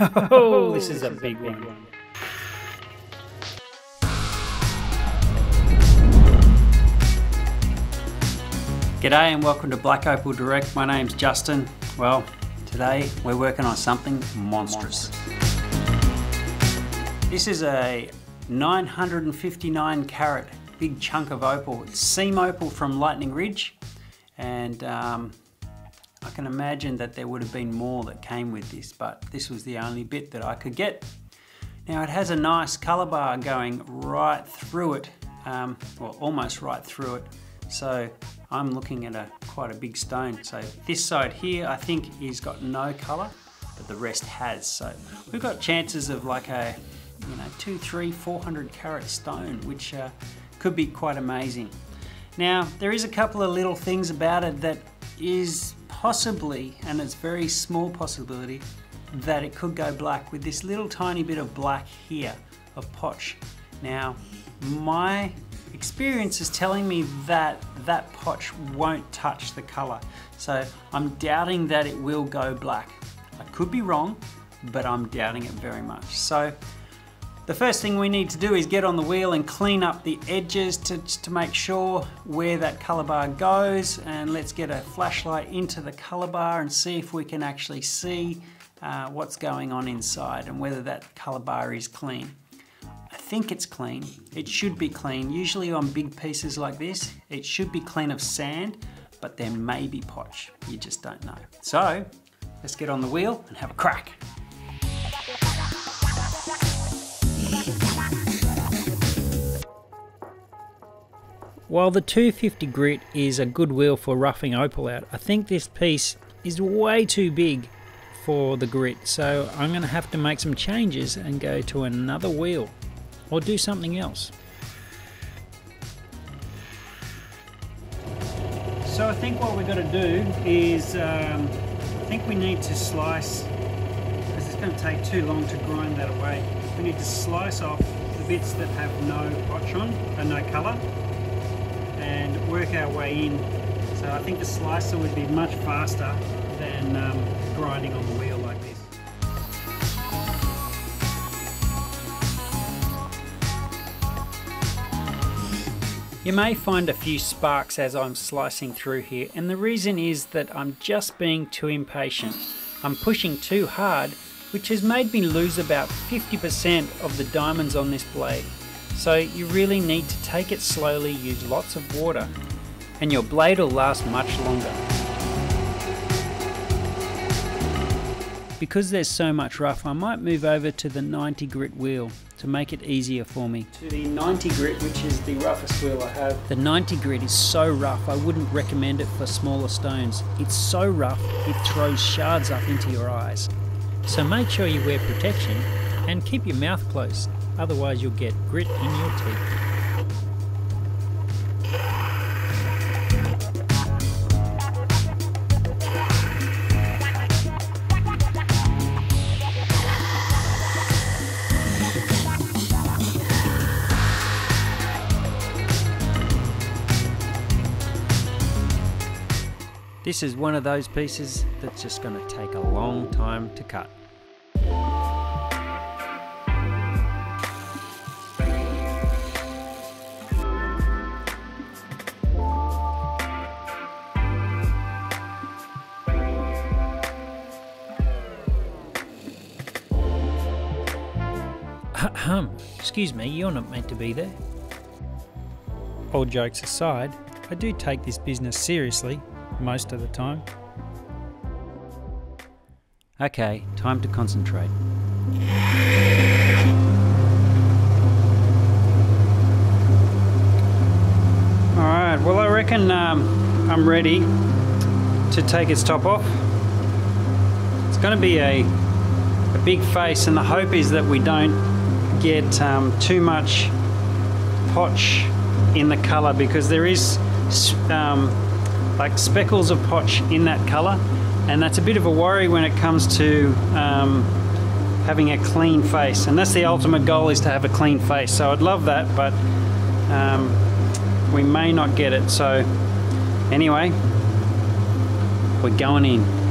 Oh, this is a big one. G'day and welcome to Black Opal Direct. My name's Justin. Well, today we're working on something monstrous. This is a 959 carat big chunk of opal. It's seam opal from Lightning Ridge and um, can imagine that there would have been more that came with this, but this was the only bit that I could get. Now it has a nice color bar going right through it, um, well almost right through it. So I'm looking at a quite a big stone. So this side here I think is got no color, but the rest has. So we've got chances of like a, you know, two, three, 400 carat stone, which uh, could be quite amazing. Now there is a couple of little things about it that is possibly, and it's very small possibility, that it could go black with this little tiny bit of black here of potch. Now, my experience is telling me that that potch won't touch the color. So I'm doubting that it will go black. I could be wrong, but I'm doubting it very much. So the first thing we need to do is get on the wheel and clean up the edges to, to make sure where that color bar goes and let's get a flashlight into the color bar and see if we can actually see uh, what's going on inside and whether that color bar is clean. I think it's clean. It should be clean. Usually on big pieces like this, it should be clean of sand, but there may be potch. You just don't know. So let's get on the wheel and have a crack. While the 250 grit is a good wheel for roughing opal out, I think this piece is way too big for the grit. So I'm going to have to make some changes and go to another wheel or do something else. So I think what we're going to do is, um, I think we need to slice, because it's going to take too long to grind that away, we need to slice off the bits that have no potch on, and no colour, and work our way in. So I think the slicer would be much faster than um, grinding on the wheel like this. You may find a few sparks as I'm slicing through here and the reason is that I'm just being too impatient. I'm pushing too hard which has made me lose about 50% of the diamonds on this blade. So you really need to take it slowly, use lots of water, and your blade will last much longer. Because there's so much rough, I might move over to the 90 grit wheel to make it easier for me. To the 90 grit, which is the roughest wheel I have. The 90 grit is so rough, I wouldn't recommend it for smaller stones. It's so rough, it throws shards up into your eyes. So make sure you wear protection and keep your mouth closed otherwise you'll get grit in your teeth. This is one of those pieces that's just going to take a long time to cut. Hum, excuse me, you're not meant to be there. All jokes aside, I do take this business seriously most of the time. Okay, time to concentrate. Alright, well, I reckon um, I'm ready to take its top off. It's going to be a, a big face, and the hope is that we don't get um, too much potch in the color because there is um, like speckles of potch in that color and that's a bit of a worry when it comes to um, having a clean face. And that's the ultimate goal is to have a clean face. So I'd love that but um, we may not get it. So anyway we're going in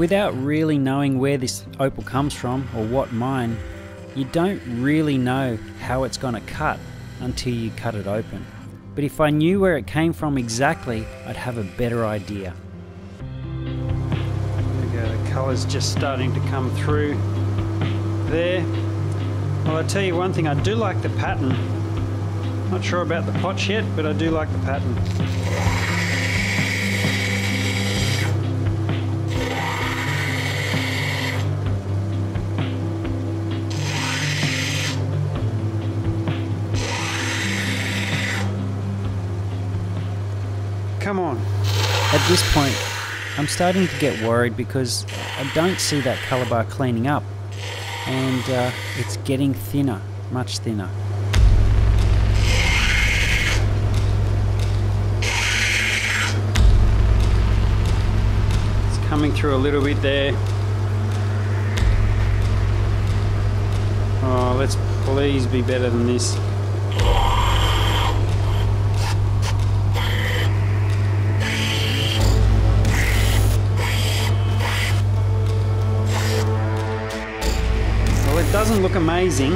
Without really knowing where this opal comes from or what mine, you don't really know how it's going to cut until you cut it open. But if I knew where it came from exactly, I'd have a better idea. There the colour's just starting to come through there. Well, I tell you one thing, I do like the pattern. Not sure about the potch yet, but I do like the pattern. This point, I'm starting to get worried because I don't see that colour bar cleaning up and uh, it's getting thinner, much thinner. It's coming through a little bit there. Oh, let's please be better than this. Doesn't look amazing.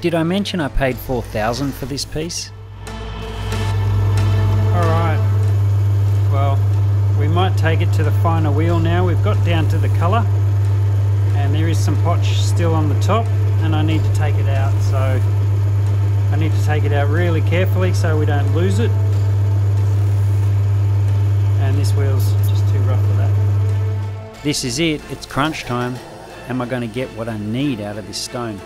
Did I mention I paid 4000 for this piece? Alright, well, we might take it to the finer wheel now. We've got down to the colour and there is some potch still on the top and I need to take it out so I need to take it out really carefully so we don't lose it. And this wheel's just too rough for that. This is it, it's crunch time. Am I going to get what I need out of this stone?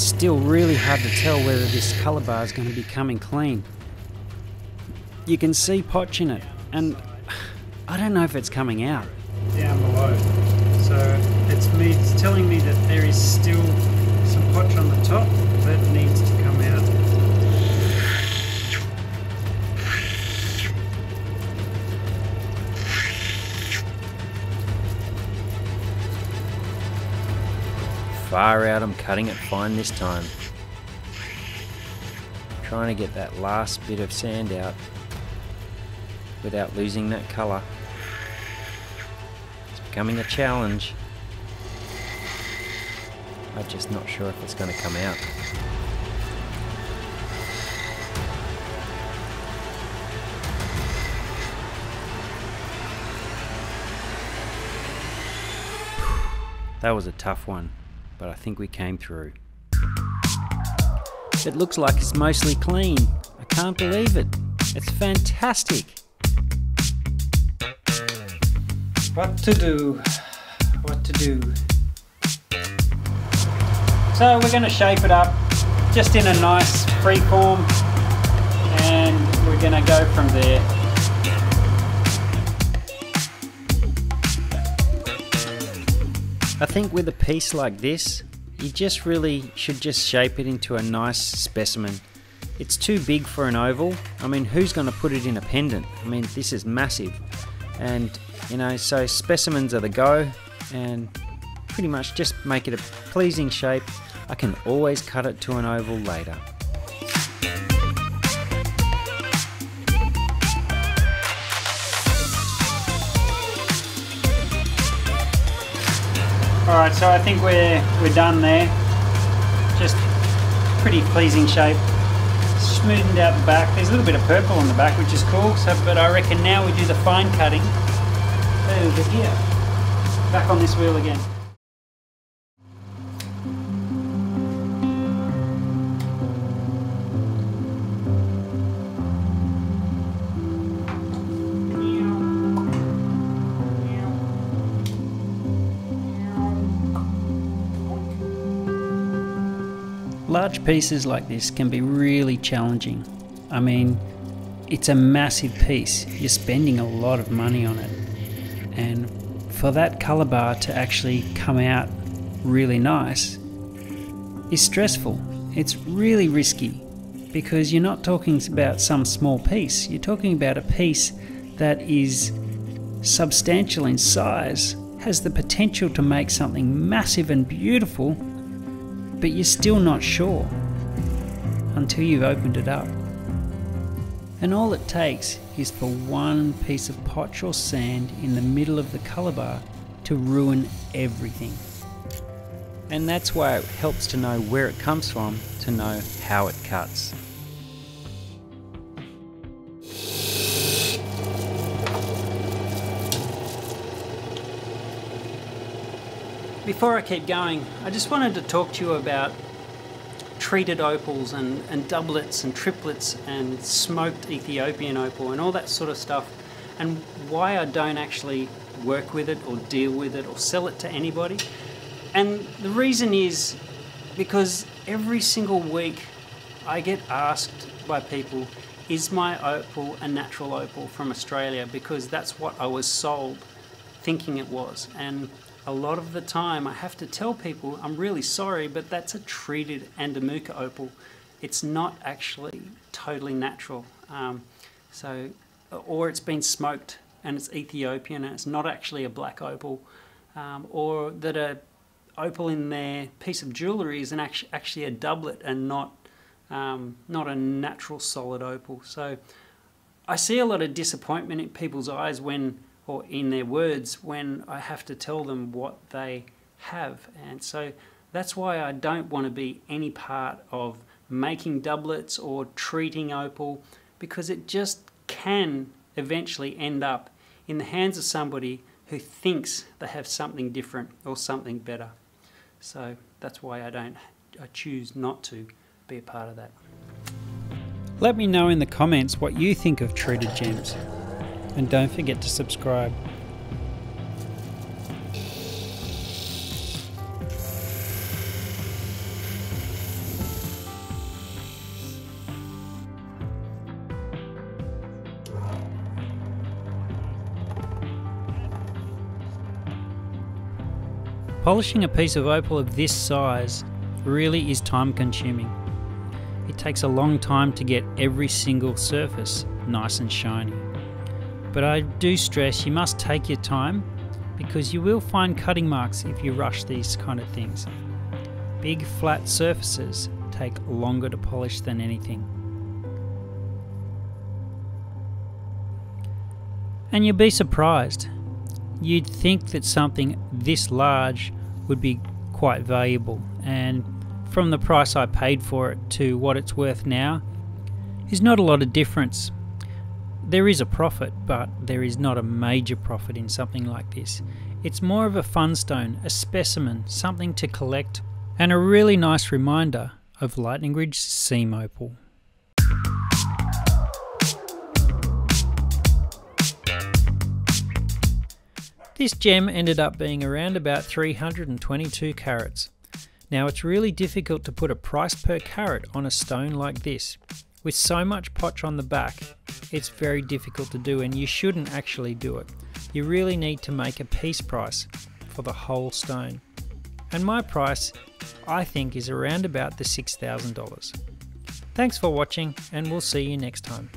It's still really hard to tell whether this colour bar is going to be coming clean. You can see potch in it, and I don't know if it's coming out. Down below. So it's me it's telling me that there is still some potch on the top that needs to Far out, I'm cutting it fine this time. Trying to get that last bit of sand out without losing that colour. It's becoming a challenge. I'm just not sure if it's going to come out. That was a tough one but I think we came through. It looks like it's mostly clean. I can't believe it. It's fantastic. What to do? What to do? So we're going to shape it up just in a nice free form and we're going to go from there. I think with a piece like this, you just really should just shape it into a nice specimen. It's too big for an oval. I mean, who's going to put it in a pendant? I mean, this is massive. And, you know, so specimens are the go and pretty much just make it a pleasing shape. I can always cut it to an oval later. Alright, so I think we're, we're done there. Just pretty pleasing shape. Smoothened out the back. There's a little bit of purple on the back, which is cool. So, But I reckon now we do the fine cutting over here. Back on this wheel again. Large pieces like this can be really challenging. I mean, it's a massive piece. You're spending a lot of money on it. And for that color bar to actually come out really nice is stressful. It's really risky because you're not talking about some small piece. You're talking about a piece that is substantial in size, has the potential to make something massive and beautiful, but you're still not sure until you've opened it up. And all it takes is for one piece of potch or sand in the middle of the colour bar to ruin everything. And that's why it helps to know where it comes from to know how it cuts. Before I keep going, I just wanted to talk to you about treated opals and, and doublets and triplets and smoked Ethiopian opal and all that sort of stuff, and why I don't actually work with it or deal with it or sell it to anybody. And the reason is because every single week I get asked by people, is my opal a natural opal from Australia? Because that's what I was sold thinking it was. And a lot of the time I have to tell people, I'm really sorry, but that's a treated Andamooka opal. It's not actually totally natural. Um, so, or it's been smoked and it's Ethiopian and it's not actually a black opal, um, or that a opal in their piece of jewellery is an actu actually a doublet and not um, not a natural solid opal. So I see a lot of disappointment in people's eyes when or in their words when I have to tell them what they have. And so that's why I don't want to be any part of making doublets or treating opal because it just can eventually end up in the hands of somebody who thinks they have something different or something better. So that's why I don't I choose not to be a part of that. Let me know in the comments what you think of treated gems and don't forget to subscribe. Polishing a piece of opal of this size really is time consuming. It takes a long time to get every single surface nice and shiny. But I do stress you must take your time because you will find cutting marks if you rush these kind of things. Big flat surfaces take longer to polish than anything. And you'd be surprised. You'd think that something this large would be quite valuable, and from the price I paid for it to what it's worth now, is not a lot of difference there is a profit, but there is not a major profit in something like this. It's more of a fun stone, a specimen, something to collect, and a really nice reminder of Lightning Ridge Seam Opal. This gem ended up being around about 322 carats. Now it's really difficult to put a price per carat on a stone like this. With so much potch on the back, it's very difficult to do and you shouldn't actually do it. You really need to make a piece price for the whole stone. And my price, I think, is around about the $6,000. Thanks for watching and we'll see you next time.